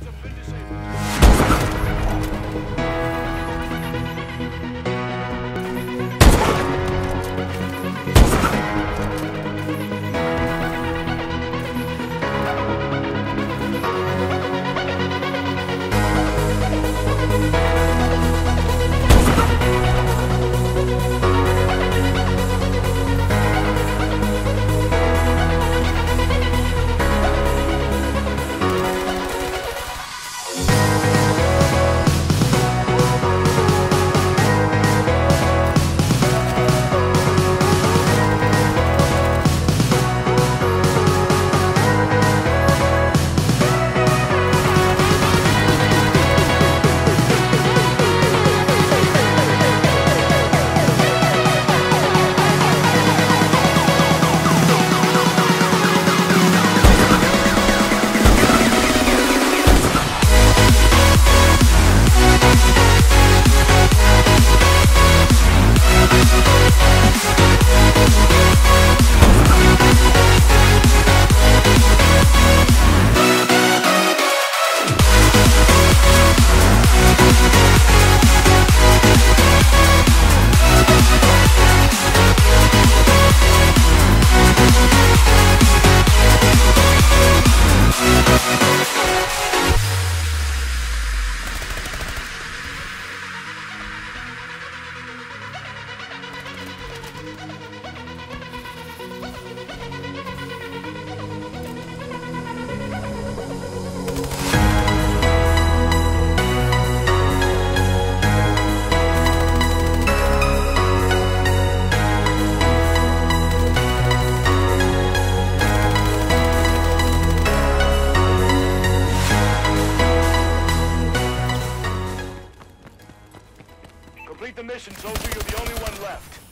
to position, soldier. You're the only one left.